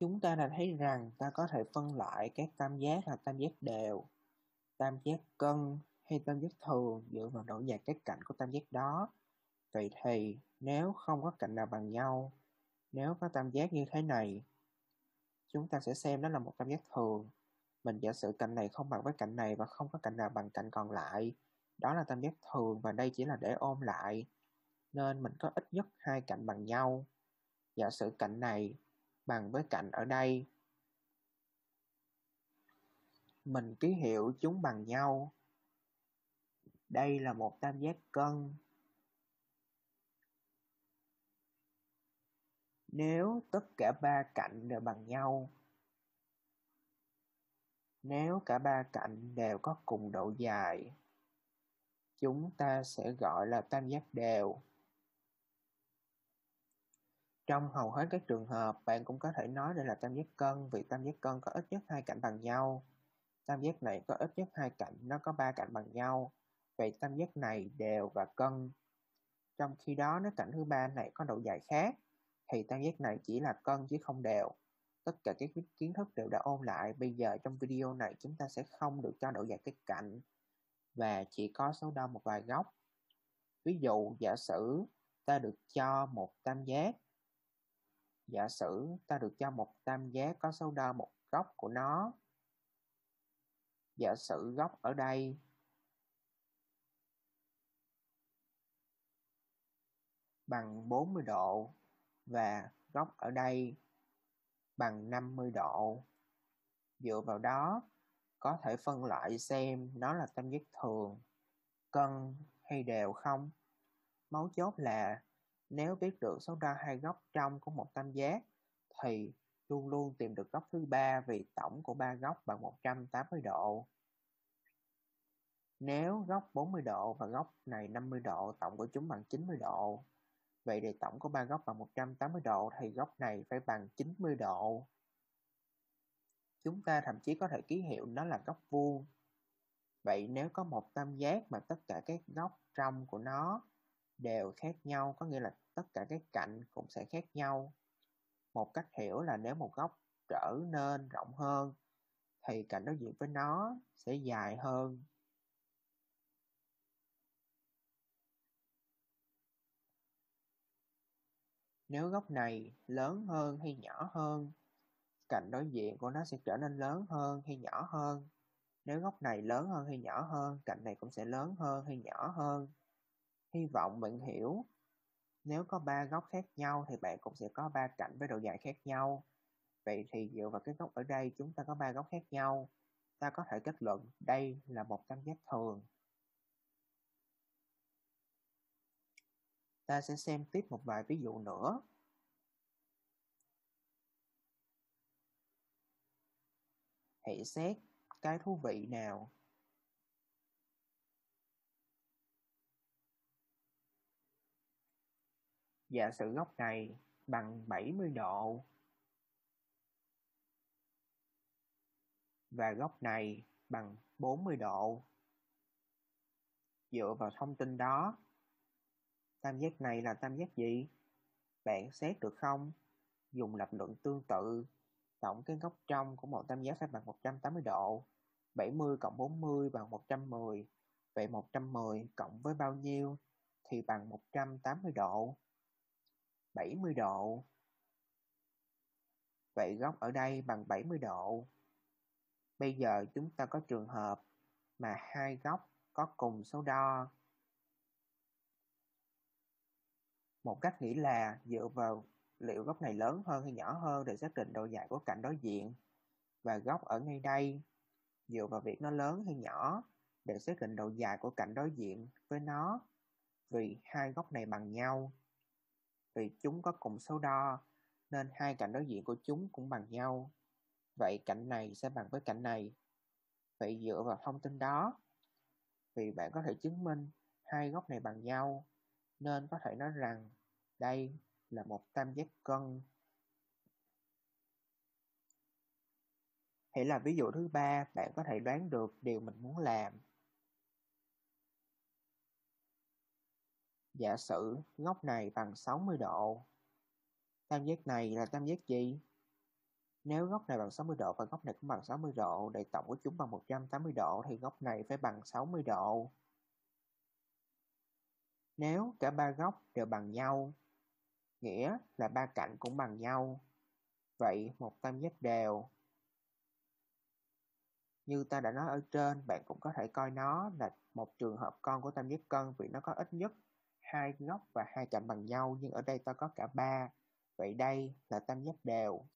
Chúng ta đã thấy rằng ta có thể phân loại các tam giác là tam giác đều, tam giác cân hay tam giác thường dựa vào độ dài các cạnh của tam giác đó. Vậy thì nếu không có cạnh nào bằng nhau, nếu có tam giác như thế này, chúng ta sẽ xem đó là một tam giác thường. Mình giả sử cạnh này không bằng với cạnh này và không có cạnh nào bằng cạnh còn lại. Đó là tam giác thường và đây chỉ là để ôm lại. Nên mình có ít nhất hai cạnh bằng nhau. Giả sử cạnh này bằng với cạnh ở đây. Mình ký hiệu chúng bằng nhau. Đây là một tam giác cân. Nếu tất cả ba cạnh đều bằng nhau, nếu cả ba cạnh đều có cùng độ dài, chúng ta sẽ gọi là tam giác đều. Trong hầu hết các trường hợp, bạn cũng có thể nói đây là tam giác cân vì tam giác cân có ít nhất hai cạnh bằng nhau. Tam giác này có ít nhất hai cạnh, nó có ba cạnh bằng nhau. Vậy tam giác này đều và cân. Trong khi đó nếu cạnh thứ ba này có độ dài khác, thì tam giác này chỉ là cân chứ không đều. Tất cả các kiến thức đều đã ôn lại. Bây giờ trong video này chúng ta sẽ không được cho độ dài các cạnh và chỉ có số đo một vài góc. Ví dụ giả sử ta được cho một tam giác Giả sử ta được cho một tam giác có số đo một góc của nó. Giả sử góc ở đây bằng 40 độ và góc ở đây bằng 50 độ. Dựa vào đó, có thể phân loại xem nó là tam giác thường, cân hay đều không. Mấu chốt là nếu biết được số đo hai góc trong của một tam giác thì luôn luôn tìm được góc thứ ba vì tổng của ba góc bằng 180 độ. Nếu góc 40 độ và góc này 50 độ, tổng của chúng bằng 90 độ. Vậy thì tổng của ba góc bằng 180 độ thì góc này phải bằng 90 độ. Chúng ta thậm chí có thể ký hiệu nó là góc vuông. Vậy nếu có một tam giác mà tất cả các góc trong của nó đều khác nhau, có nghĩa là tất cả các cạnh cũng sẽ khác nhau. Một cách hiểu là nếu một góc trở nên rộng hơn, thì cạnh đối diện với nó sẽ dài hơn. Nếu góc này lớn hơn hay nhỏ hơn, cạnh đối diện của nó sẽ trở nên lớn hơn hay nhỏ hơn. Nếu góc này lớn hơn hay nhỏ hơn, cạnh này cũng sẽ lớn hơn hay nhỏ hơn. Hy vọng bạn hiểu. Nếu có ba góc khác nhau thì bạn cũng sẽ có ba cạnh với độ dài khác nhau. Vậy thì dựa vào cái góc ở đây, chúng ta có ba góc khác nhau. Ta có thể kết luận đây là một tam giác thường. Ta sẽ xem tiếp một vài ví dụ nữa. Hãy xét cái thú vị nào Giả sử góc này bằng 70 độ và góc này bằng 40 độ. Dựa vào thông tin đó, tam giác này là tam giác gì? Bạn xét được không? Dùng lập luận tương tự, tổng cái góc trong của một tam giác phải bằng 180 độ. 70 cộng 40 bằng 110. Vậy 110 cộng với bao nhiêu thì bằng 180 độ. 70 độ. Vậy góc ở đây bằng 70 độ. Bây giờ chúng ta có trường hợp mà hai góc có cùng số đo. Một cách nghĩ là dựa vào liệu góc này lớn hơn hay nhỏ hơn để xác định độ dài của cạnh đối diện. Và góc ở ngay đây, dựa vào việc nó lớn hay nhỏ để xác định độ dài của cạnh đối diện với nó vì hai góc này bằng nhau vì chúng có cùng số đo nên hai cạnh đối diện của chúng cũng bằng nhau. Vậy cạnh này sẽ bằng với cạnh này. Vậy dựa vào thông tin đó, vì bạn có thể chứng minh hai góc này bằng nhau, nên có thể nói rằng đây là một tam giác cân. Hãy là ví dụ thứ ba, bạn có thể đoán được điều mình muốn làm. Giả sử góc này bằng 60 độ. Tam giác này là tam giác gì? Nếu góc này bằng 60 độ và góc này cũng bằng 60 độ, để tổng của chúng bằng 180 độ thì góc này phải bằng 60 độ. Nếu cả ba góc đều bằng nhau, nghĩa là ba cạnh cũng bằng nhau, vậy một tam giác đều như ta đã nói ở trên, bạn cũng có thể coi nó là một trường hợp con của tam giác cân vì nó có ít nhất hai góc và hai cạnh bằng nhau, nhưng ở đây ta có cả ba. Vậy đây là tam giác đều.